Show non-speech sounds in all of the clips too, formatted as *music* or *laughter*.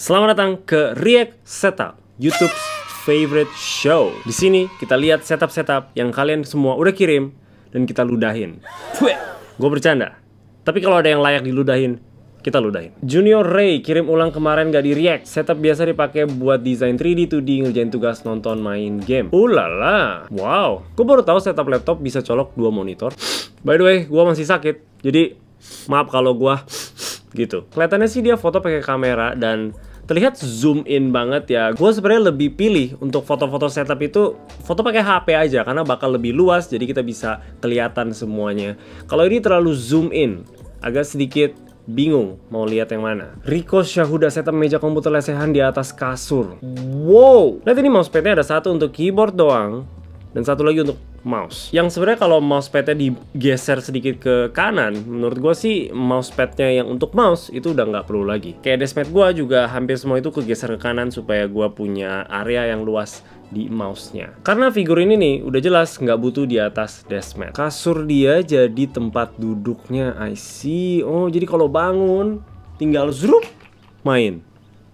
Selamat datang ke React Setup, YouTube's favorite show. Di sini kita lihat setup-setup yang kalian semua udah kirim dan kita ludahin. Gue bercanda. Tapi kalau ada yang layak diludahin, kita ludahin. Junior Ray kirim ulang kemarin gak di react. Setup biasa dipakai buat desain 3D, 2D, ngerjain tugas, nonton, main game. Ulala, wow. Gue baru tahu setup laptop bisa colok dua monitor. By the way, gue masih sakit. Jadi maaf kalau gue gitu. Kelihatannya sih dia foto pakai kamera dan terlihat zoom in banget ya. Gue sebenarnya lebih pilih untuk foto-foto setup itu foto pakai HP aja karena bakal lebih luas jadi kita bisa kelihatan semuanya. Kalau ini terlalu zoom in, agak sedikit bingung mau lihat yang mana. Rico Syahuda setup meja komputer lesehan di atas kasur. Wow, lihat ini mousepadnya ada satu untuk keyboard doang dan satu lagi untuk mouse. Yang sebenarnya kalau mousepadnya digeser sedikit ke kanan, menurut gue sih mousepadnya yang untuk mouse itu udah nggak perlu lagi. Kayak deskpad gue juga hampir semua itu kegeser ke kanan supaya gue punya area yang luas di mouse-nya. Karena figur ini nih udah jelas nggak butuh di atas deskmat. Kasur dia jadi tempat duduknya. I see. Oh jadi kalau bangun tinggal zrup main.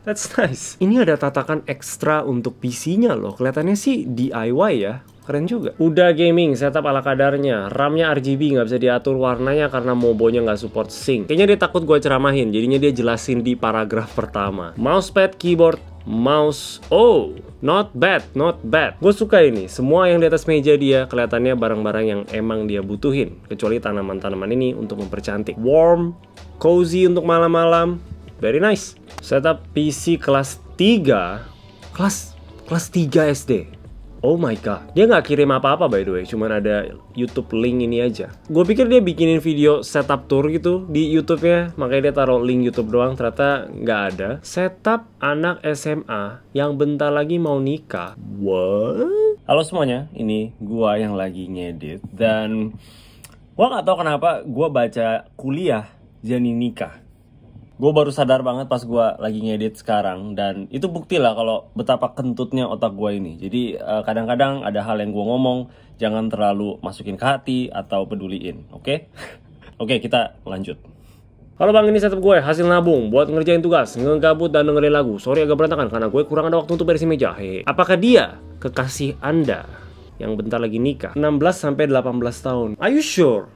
That's *laughs* nice. Ini ada tatakan ekstra untuk PC-nya loh. Kelihatannya sih DIY ya. Keren juga. Udah gaming, setup ala kadarnya. RAM-nya RGB, nggak bisa diatur warnanya karena mobonya nggak support sync. Kayaknya dia takut gue ceramahin, jadinya dia jelasin di paragraf pertama. Mousepad, keyboard, mouse. Oh, not bad, not bad. Gue suka ini. Semua yang di atas meja dia kelihatannya barang-barang yang emang dia butuhin. Kecuali tanaman-tanaman ini untuk mempercantik. Warm, cozy untuk malam-malam. Very nice. Setup PC kelas 3. Kelas kelas 3 SD. Oh my god, dia nggak kirim apa-apa by the way, cuman ada YouTube link ini aja. Gue pikir dia bikinin video setup tour gitu di YouTube-nya, makanya dia taruh link YouTube doang. Ternyata nggak ada. Setup anak SMA yang bentar lagi mau nikah. What? Halo semuanya, ini gua yang lagi ngedit dan gua nggak tahu kenapa gua baca kuliah jadi nikah gue baru sadar banget pas gue lagi ngedit sekarang dan itu bukti lah kalau betapa kentutnya otak gue ini jadi kadang kadang-kadang ada hal yang gue ngomong jangan terlalu masukin ke hati atau peduliin oke okay? *laughs* oke okay, kita lanjut Halo bang, ini setup gue, hasil nabung buat ngerjain tugas, ngegabut dan dengerin lagu. Sorry agak berantakan karena gue kurang ada waktu untuk beresin meja. Hehe. Apakah dia kekasih Anda yang bentar lagi nikah? 16 sampai 18 tahun. Are you sure?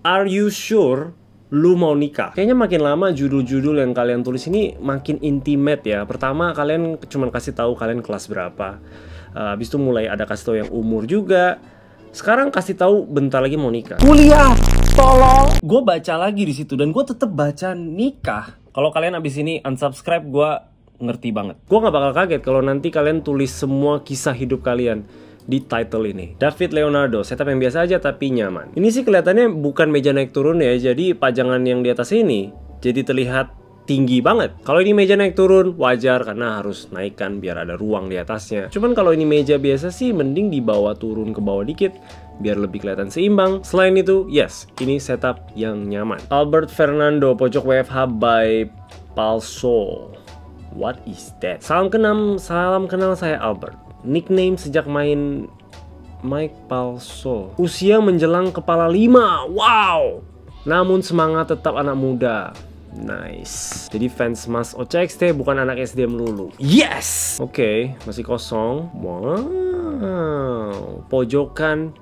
Are you sure lu mau nikah. Kayaknya makin lama judul-judul yang kalian tulis ini makin intimate ya. Pertama kalian cuma kasih tahu kalian kelas berapa. Uh, habis itu mulai ada kasih tahu yang umur juga. Sekarang kasih tahu bentar lagi mau nikah. Kuliah, tolong. Gue baca lagi di situ dan gue tetep baca nikah. Kalau kalian abis ini unsubscribe, gue ngerti banget. Gue nggak bakal kaget kalau nanti kalian tulis semua kisah hidup kalian di title ini. David Leonardo, setup yang biasa aja tapi nyaman. Ini sih kelihatannya bukan meja naik turun ya, jadi pajangan yang di atas ini jadi terlihat tinggi banget. Kalau ini meja naik turun wajar karena harus naikkan biar ada ruang di atasnya. Cuman kalau ini meja biasa sih mending dibawa turun ke bawah dikit biar lebih kelihatan seimbang. Selain itu, yes, ini setup yang nyaman. Albert Fernando pojok WFH by Palso. What is that? Salam kenal, salam kenal saya Albert nickname sejak main Mike Palso. Usia menjelang kepala lima, wow! Namun semangat tetap anak muda. Nice. Jadi fans Mas OCXT bukan anak SD melulu. Yes! Oke, okay, masih kosong. Wow. Pojokan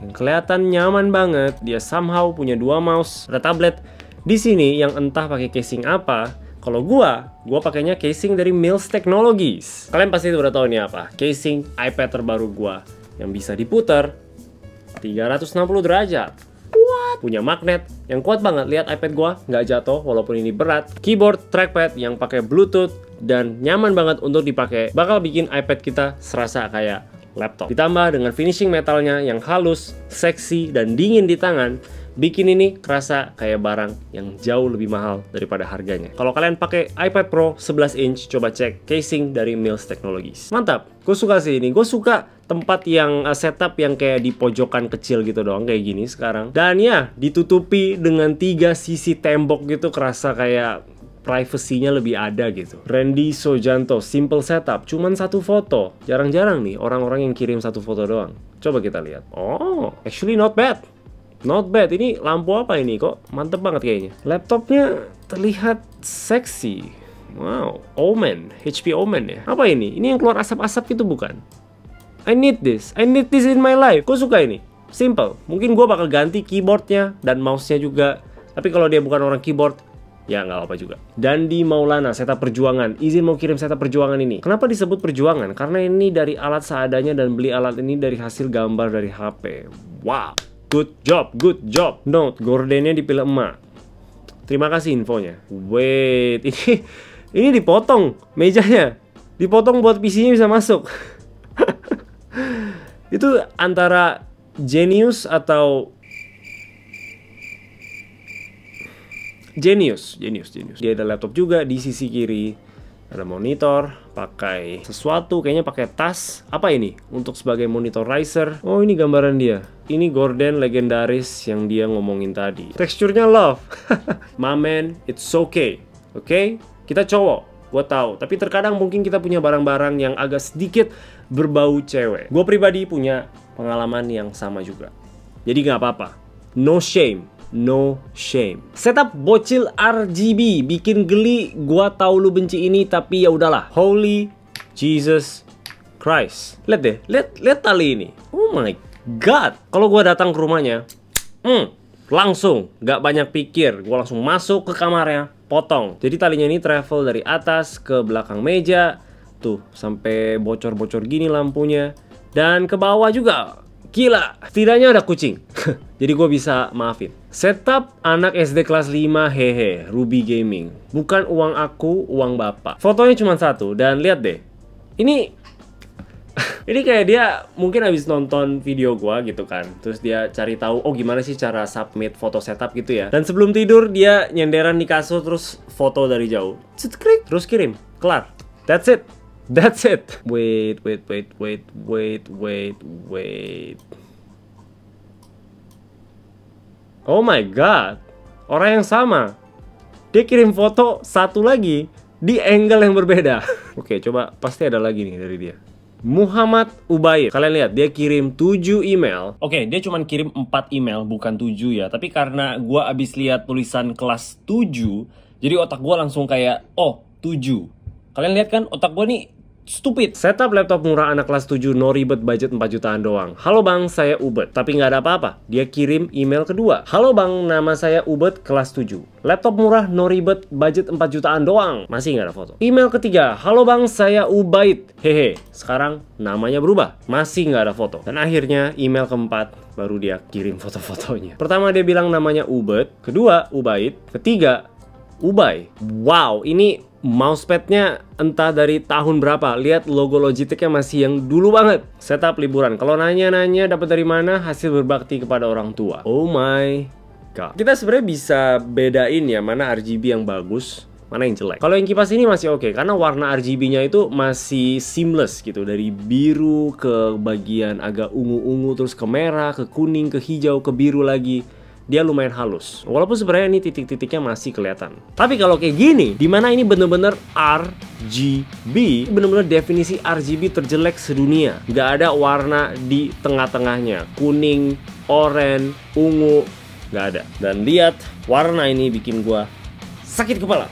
yang kelihatan nyaman banget. Dia somehow punya dua mouse, ada tablet. Di sini yang entah pakai casing apa, kalau gua, gua pakainya casing dari Mills Technologies. Kalian pasti udah tahu ini apa. Casing iPad terbaru gua yang bisa diputar 360 derajat. What? Punya magnet yang kuat banget. Lihat iPad gua nggak jatuh walaupun ini berat. Keyboard, trackpad yang pakai Bluetooth dan nyaman banget untuk dipakai. Bakal bikin iPad kita serasa kayak laptop. Ditambah dengan finishing metalnya yang halus, seksi, dan dingin di tangan, bikin ini kerasa kayak barang yang jauh lebih mahal daripada harganya. Kalau kalian pakai iPad Pro 11 inch, coba cek casing dari Mills Technologies. Mantap, gue suka sih ini. Gue suka tempat yang uh, setup yang kayak di pojokan kecil gitu doang kayak gini sekarang. Dan ya, ditutupi dengan tiga sisi tembok gitu kerasa kayak privasinya lebih ada gitu. Randy Sojanto, simple setup, cuman satu foto. Jarang-jarang nih orang-orang yang kirim satu foto doang. Coba kita lihat. Oh, actually not bad. Not bad, ini lampu apa ini kok? Mantep banget kayaknya. Laptopnya terlihat seksi. Wow, Omen, HP Omen ya. Apa ini? Ini yang keluar asap-asap itu bukan? I need this, I need this in my life. Gue suka ini. Simple. Mungkin gue bakal ganti keyboardnya dan mouse-nya juga. Tapi kalau dia bukan orang keyboard, ya nggak apa juga. Dan di Maulana, setup perjuangan. Izin mau kirim setup perjuangan ini. Kenapa disebut perjuangan? Karena ini dari alat seadanya dan beli alat ini dari hasil gambar dari HP. Wow, good job, good job. Note, gordennya dipilih emak. Terima kasih infonya. Wait, *laughs* ini ini dipotong mejanya. Dipotong buat PC-nya bisa masuk. *laughs* itu antara genius atau genius, genius, genius. Dia ada laptop juga di sisi kiri, ada monitor, pakai sesuatu, kayaknya pakai tas. Apa ini? Untuk sebagai monitor riser. Oh, ini gambaran dia. Ini Gordon legendaris yang dia ngomongin tadi. Teksturnya love. *laughs* My man, it's okay. Oke? Okay? Kita cowok, gue tahu. Tapi terkadang mungkin kita punya barang-barang yang agak sedikit berbau cewek. Gue pribadi punya pengalaman yang sama juga. Jadi nggak apa-apa. No shame. No shame. Setup bocil RGB bikin geli. Gua tahu lu benci ini tapi ya udahlah. Holy Jesus Christ. Lihat deh, lihat lihat tali ini. Oh my god. Kalau gua datang ke rumahnya, hmm, langsung nggak banyak pikir. Gua langsung masuk ke kamarnya, potong. Jadi talinya ini travel dari atas ke belakang meja, tuh sampai bocor-bocor gini lampunya dan ke bawah juga Gila, setidaknya ada kucing. *laughs* Jadi gue bisa maafin. Setup anak SD kelas 5 hehe, Ruby Gaming. Bukan uang aku, uang bapak. Fotonya cuma satu dan lihat deh. Ini *laughs* ini kayak dia mungkin habis nonton video gua gitu kan. Terus dia cari tahu oh gimana sih cara submit foto setup gitu ya. Dan sebelum tidur dia nyenderan di kasur terus foto dari jauh. Terus kirim. Kelar. That's it. That's it. Wait, wait, wait, wait, wait, wait, wait. Oh my god. Orang yang sama. Dia kirim foto satu lagi di angle yang berbeda. *laughs* Oke, coba pasti ada lagi nih dari dia. Muhammad Ubaid. Kalian lihat, dia kirim 7 email. Oke, dia cuma kirim 4 email, bukan 7 ya. Tapi karena gua abis lihat tulisan kelas 7, jadi otak gua langsung kayak, oh, 7. Kalian lihat kan, otak gua nih Stupid. Setup laptop murah anak kelas 7 no ribet budget 4 jutaan doang. Halo bang, saya Ubed. Tapi nggak ada apa-apa. Dia kirim email kedua. Halo bang, nama saya Ubed kelas 7. Laptop murah no ribet budget 4 jutaan doang. Masih nggak ada foto. Email ketiga. Halo bang, saya Ubaid. Hehe. Sekarang namanya berubah. Masih nggak ada foto. Dan akhirnya email keempat baru dia kirim foto-fotonya. Pertama dia bilang namanya Ubed. Kedua Ubaid. Ketiga Ubay. Wow, ini mousepadnya entah dari tahun berapa. Lihat logo Logitechnya masih yang dulu banget. Setup liburan. Kalau nanya-nanya dapat dari mana hasil berbakti kepada orang tua. Oh my god. Kita sebenarnya bisa bedain ya mana RGB yang bagus, mana yang jelek. Kalau yang kipas ini masih oke okay, karena warna RGB-nya itu masih seamless gitu dari biru ke bagian agak ungu-ungu terus ke merah, ke kuning, ke hijau, ke biru lagi dia lumayan halus. Walaupun sebenarnya ini titik-titiknya masih kelihatan. Tapi kalau kayak gini, di mana ini bener-bener RGB, bener-bener definisi RGB terjelek sedunia. Gak ada warna di tengah-tengahnya. Kuning, oranye, ungu, gak ada. Dan lihat, warna ini bikin gua sakit kepala.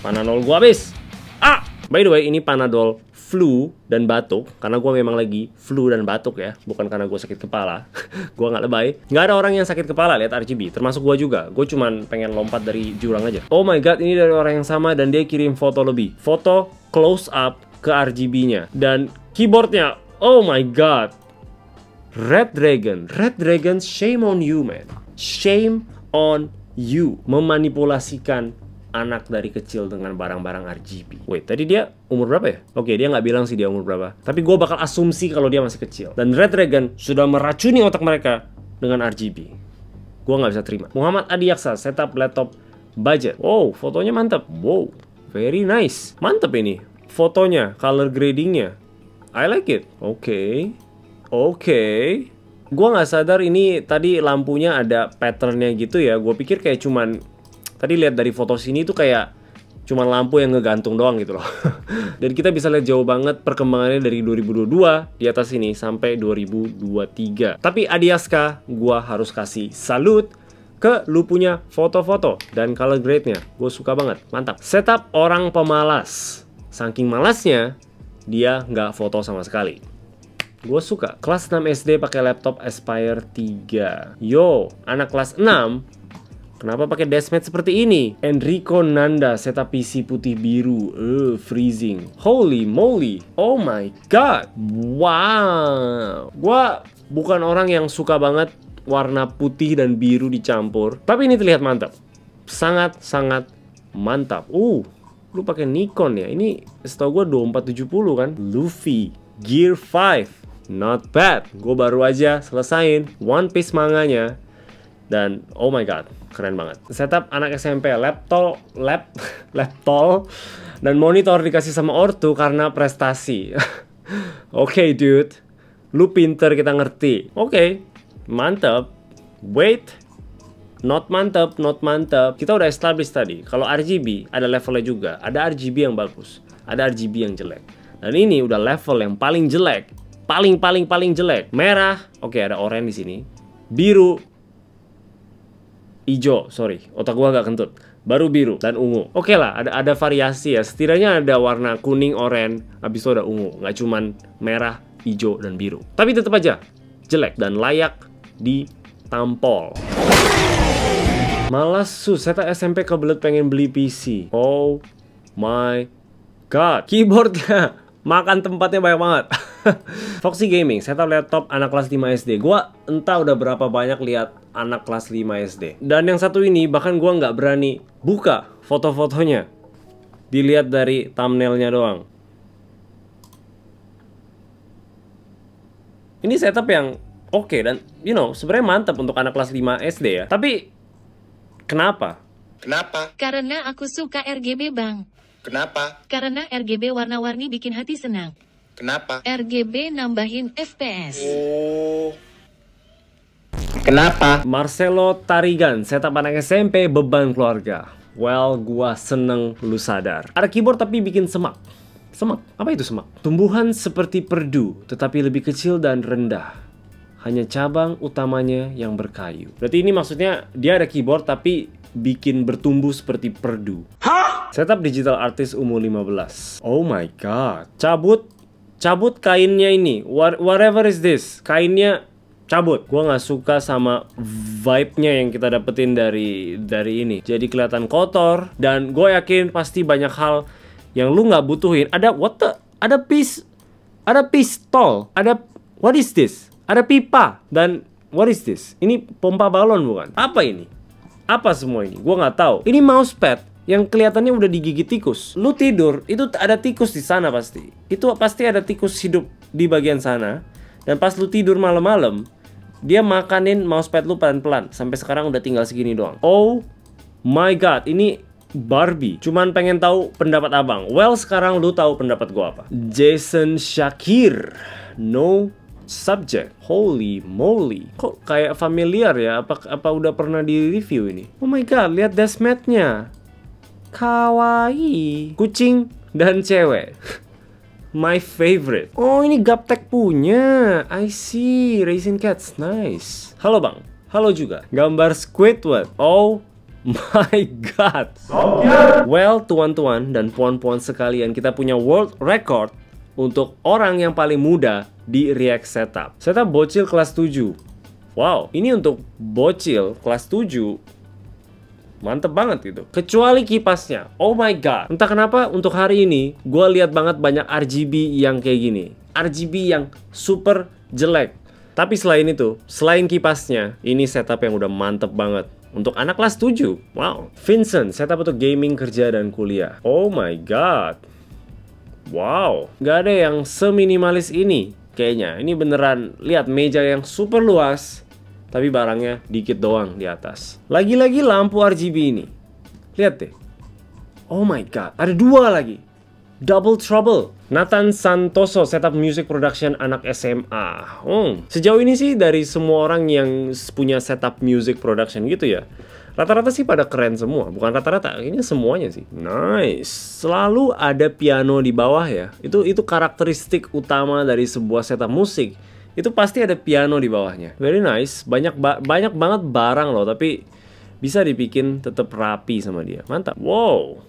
Panadol gua habis. Ah! By the way, ini Panadol flu dan batuk karena gue memang lagi flu dan batuk ya bukan karena gue sakit kepala. *laughs* Gue nggak lebay. Nggak ada orang yang sakit kepala lihat RGB termasuk gue juga. Gue cuman pengen lompat dari jurang aja. Oh my god ini dari orang yang sama dan dia kirim foto lebih. Foto close up ke RGB-nya dan keyboardnya oh my god. Red Dragon. Red Dragon shame on you man. Shame on you. Memanipulasikan anak dari kecil dengan barang-barang RGB. Wait, tadi dia umur berapa ya? Oke, dia nggak bilang sih dia umur berapa. Tapi gue bakal asumsi kalau dia masih kecil. Dan Red Dragon sudah meracuni otak mereka dengan RGB. Gue nggak bisa terima. Muhammad Adiaksa, setup laptop budget. Wow, fotonya mantap. Wow, very nice. Mantap ini. Fotonya, color gradingnya. I like it. Oke. Okay. Oke. Okay. Gue nggak sadar ini tadi lampunya ada patternnya gitu ya. Gue pikir kayak cuman Tadi lihat dari foto sini tuh kayak cuma lampu yang ngegantung doang gitu loh. *laughs* Dan kita bisa lihat jauh banget perkembangannya dari 2022 di atas sini sampai 2023. Tapi Adiaska, gua harus kasih salut ke lu punya foto-foto dan color grade-nya. Gue suka banget, mantap. Setup orang pemalas. Saking malasnya, dia nggak foto sama sekali. Gue suka. Kelas 6 SD pakai laptop Aspire 3. Yo, anak kelas 6 Kenapa pakai deskmat seperti ini? Enrico Nanda setup PC putih biru. Uh, freezing. Holy moly. Oh my god. Wow. Gua bukan orang yang suka banget warna putih dan biru dicampur. Tapi ini terlihat mantap. Sangat-sangat mantap. Uh, lu pakai Nikon ya. Ini setahu gue 2470 kan. Luffy Gear 5. Not bad. Gue baru aja selesain One Piece manganya. Dan oh my god, keren banget. Setup anak SMP, laptop, lap, *laughs* laptop, dan monitor dikasih sama ortu karena prestasi. *laughs* Oke okay, dude, lu pinter kita ngerti. Oke, okay, mantep. Wait, not mantep, not mantep. Kita udah establish tadi, kalau RGB ada levelnya juga. Ada RGB yang bagus, ada RGB yang jelek. Dan ini udah level yang paling jelek, paling paling paling jelek. Merah, oke okay, ada oranye di sini. Biru, hijau, sorry, otak gua agak kentut. Baru biru dan ungu. Oke okay lah, ada ada variasi ya. Setidaknya ada warna kuning, oranye, habis itu ada ungu. Nggak cuman merah, hijau, dan biru. Tapi tetap aja jelek dan layak ditampol. Malas sus, saya SMP kebelet pengen beli PC. Oh my god. Keyboardnya *laughs* makan tempatnya banyak banget. *laughs* Foxy Gaming, saya tahu laptop anak kelas 5 SD. Gua entah udah berapa banyak lihat anak kelas 5 SD. Dan yang satu ini bahkan gua nggak berani buka foto-fotonya. Dilihat dari thumbnailnya doang. Ini setup yang oke okay, dan you know sebenarnya mantap untuk anak kelas 5 SD ya. Tapi kenapa? Kenapa? Karena aku suka RGB bang. Kenapa? Karena RGB warna-warni bikin hati senang. Kenapa? RGB nambahin FPS. Oh. Kenapa? Marcelo Tarigan, setup anak SMP beban keluarga. Well, gua seneng lu sadar. Ada keyboard tapi bikin semak. Semak? Apa itu semak? Tumbuhan seperti perdu, tetapi lebih kecil dan rendah. Hanya cabang utamanya yang berkayu. Berarti ini maksudnya dia ada keyboard tapi bikin bertumbuh seperti perdu. Hah? Setup digital artist umur 15. Oh my god. Cabut cabut kainnya ini What, whatever is this kainnya cabut. Gue nggak suka sama vibe-nya yang kita dapetin dari dari ini. Jadi kelihatan kotor dan gue yakin pasti banyak hal yang lu nggak butuhin. Ada what the ada pis ada pistol ada what is this? Ada pipa dan what is this? Ini pompa balon bukan? Apa ini? Apa semua ini? Gue nggak tahu. Ini mousepad yang kelihatannya udah digigit tikus. Lu tidur, itu ada tikus di sana pasti. Itu pasti ada tikus hidup di bagian sana. Dan pas lu tidur malam-malam, dia makanin mousepad lu pelan-pelan. Sampai sekarang udah tinggal segini doang. Oh my god, ini Barbie. Cuman pengen tahu pendapat abang. Well, sekarang lu tahu pendapat gua apa. Jason Shakir. No subject. Holy moly. Kok kayak familiar ya? Apa apa udah pernah di review ini? Oh my god, lihat dashmatnya kawaii kucing dan cewek *laughs* my favorite. Oh ini gaptek punya. I see. Racing Cats nice. Halo bang. Halo juga. Gambar Squidward oh my god. Well tuan-tuan dan puan-puan sekalian kita punya world record untuk orang yang paling muda di React Setup. Setup bocil kelas 7 Wow, ini untuk bocil kelas 7 mantep banget gitu. Kecuali kipasnya, oh my god. Entah kenapa untuk hari ini gue lihat banget banyak RGB yang kayak gini, RGB yang super jelek. Tapi selain itu, selain kipasnya, ini setup yang udah mantep banget. Untuk anak kelas 7, wow. Vincent, setup untuk gaming, kerja, dan kuliah. Oh my god. Wow, gak ada yang seminimalis ini kayaknya. Ini beneran, lihat meja yang super luas, tapi barangnya dikit doang di atas. Lagi-lagi lampu RGB ini. Lihat deh. Oh my god, ada dua lagi. Double Trouble. Nathan Santoso setup music production anak SMA. Hmm. Sejauh ini sih dari semua orang yang punya setup music production gitu ya. Rata-rata sih pada keren semua, bukan rata-rata, ini semuanya sih. Nice. Selalu ada piano di bawah ya. Itu itu karakteristik utama dari sebuah setup musik itu pasti ada piano di bawahnya. Very nice. Banyak ba banyak banget barang loh, tapi bisa dibikin tetap rapi sama dia. Mantap. Wow.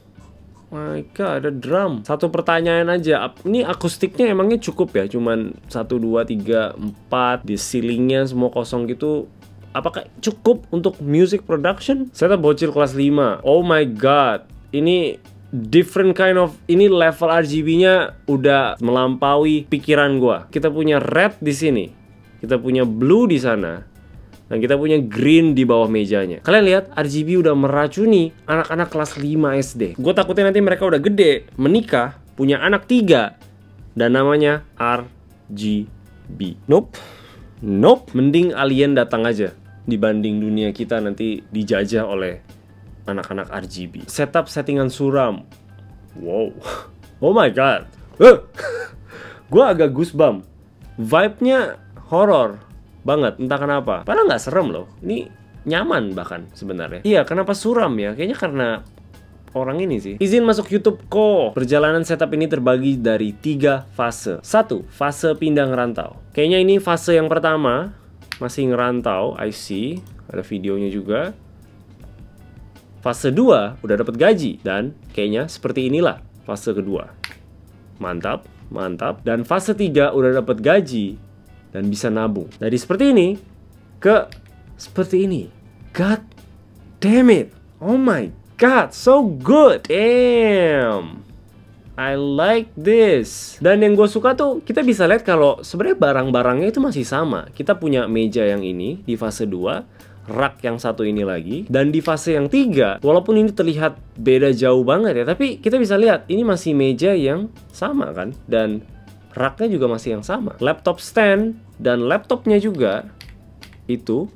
My god, ada drum. Satu pertanyaan aja. Ini akustiknya emangnya cukup ya? Cuman 1 2 3 4 di ceilingnya semua kosong gitu. Apakah cukup untuk music production? Saya bocil kelas 5. Oh my god. Ini different kind of ini level RGB-nya udah melampaui pikiran gua. Kita punya red di sini. Kita punya blue di sana. Dan kita punya green di bawah mejanya. Kalian lihat RGB udah meracuni anak-anak kelas 5 SD. Gue takutnya nanti mereka udah gede, menikah, punya anak tiga, dan namanya RGB. Nope, nope. Mending alien datang aja dibanding dunia kita nanti dijajah oleh anak-anak RGB. Setup settingan suram. Wow. *laughs* Oh my god. Eh. *laughs* gue agak goosebump. Vibe-nya horror banget, entah kenapa. Padahal nggak serem loh. Ini nyaman bahkan sebenarnya. Iya, kenapa suram ya? Kayaknya karena orang ini sih. Izin masuk YouTube ko. Perjalanan setup ini terbagi dari tiga fase. Satu, fase pindah ngerantau. Kayaknya ini fase yang pertama masih ngerantau. I see. Ada videonya juga. Fase 2 udah dapat gaji dan kayaknya seperti inilah fase kedua. Mantap, mantap. Dan fase 3 udah dapat gaji dan bisa nabung. Dari seperti ini ke seperti ini. God damn it. Oh my god, so good. Damn. I like this. Dan yang gue suka tuh kita bisa lihat kalau sebenarnya barang-barangnya itu masih sama. Kita punya meja yang ini di fase 2, rak yang satu ini lagi, dan di fase yang tiga, walaupun ini terlihat beda jauh banget ya, tapi kita bisa lihat ini masih meja yang sama kan, dan raknya juga masih yang sama. Laptop stand dan laptopnya juga itu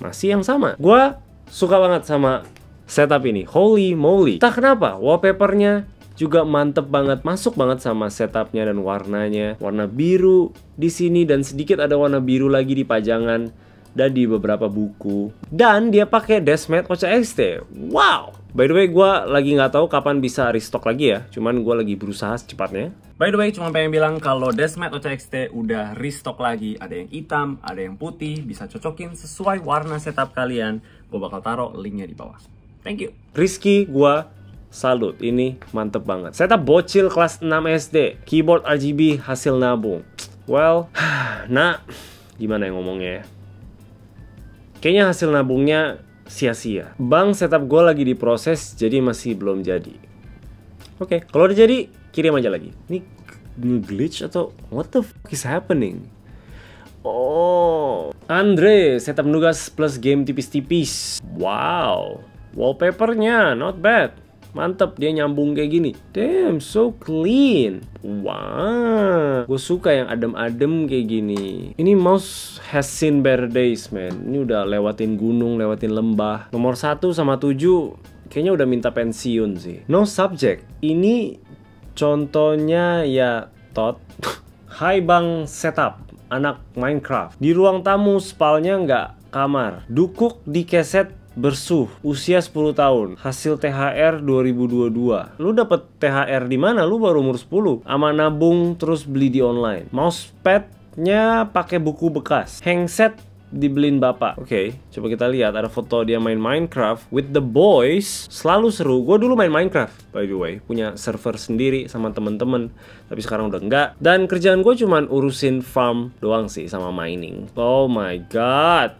masih yang sama. Gua suka banget sama setup ini. Holy moly. Tak kenapa, wallpapernya juga mantep banget, masuk banget sama setupnya dan warnanya. Warna biru di sini dan sedikit ada warna biru lagi di pajangan dan di beberapa buku. Dan dia pakai Desmet Ocha XT. Wow! By the way, gue lagi nggak tahu kapan bisa restock lagi ya. Cuman gue lagi berusaha secepatnya. By the way, cuma pengen bilang kalau Desmet Ocha XT udah restock lagi. Ada yang hitam, ada yang putih. Bisa cocokin sesuai warna setup kalian. Gue bakal taruh linknya di bawah. Thank you. Rizky, gue salut. Ini mantep banget. Setup bocil kelas 6 SD. Keyboard RGB hasil nabung. Well, *sighs* nah, gimana yang ngomongnya ya? Kayaknya hasil nabungnya sia-sia. Bang setup gue lagi diproses jadi masih belum jadi. Oke, kalau udah jadi kirim aja lagi. Ini glitch atau what the fuck is happening? Oh, Andre setup nugas plus game tipis-tipis. Wow, wallpapernya not bad. Mantep dia nyambung kayak gini. Damn, so clean. Wow, gue suka yang adem-adem kayak gini. Ini mouse has seen better days, man. Ini udah lewatin gunung, lewatin lembah. Nomor 1 sama 7 kayaknya udah minta pensiun sih. No subject. Ini contohnya ya Tot. *laughs* Hai Bang Setup, anak Minecraft. Di ruang tamu spalnya nggak kamar. Dukuk di keset bersuh usia 10 tahun. Hasil THR 2022 lu dapet THR di mana? Lu baru umur 10 ama nabung terus beli di online. Mousepadnya pakai buku bekas. Handset dibeliin bapak. Oke, coba kita lihat ada foto dia main Minecraft with the boys. Selalu seru. Gue dulu main Minecraft, by the way, punya server sendiri sama temen-temen. Tapi sekarang udah enggak. Dan kerjaan gue cuman urusin farm doang sih sama mining. Oh my god.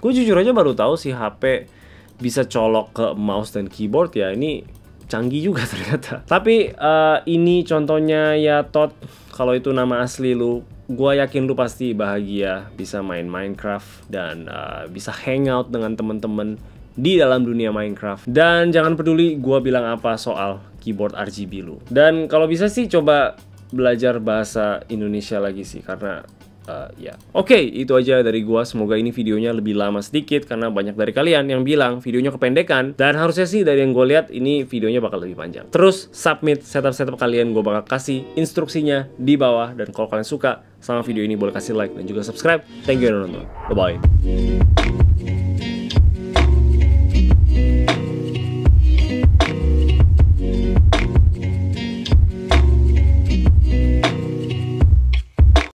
Gue jujur aja baru tahu sih HP bisa colok ke mouse dan keyboard ya. Ini canggih juga *laughs* ternyata. Tapi uh, ini contohnya ya Tot. Kalau itu nama asli lu, gue yakin lu pasti bahagia bisa main Minecraft dan uh, bisa hangout dengan temen-temen di dalam dunia Minecraft. Dan jangan peduli gue bilang apa soal keyboard RGB lu. Dan kalau bisa sih coba belajar bahasa Indonesia lagi sih karena uh, ya. Oke, itu aja dari gua. Semoga ini videonya lebih lama sedikit karena banyak dari kalian yang bilang videonya kependekan dan harusnya sih dari yang gue lihat ini videonya bakal lebih panjang. Terus submit setup-setup kalian gue bakal kasih instruksinya di bawah dan kalau kalian suka sama video ini boleh kasih like dan juga subscribe. Thank you udah nonton. Bye bye.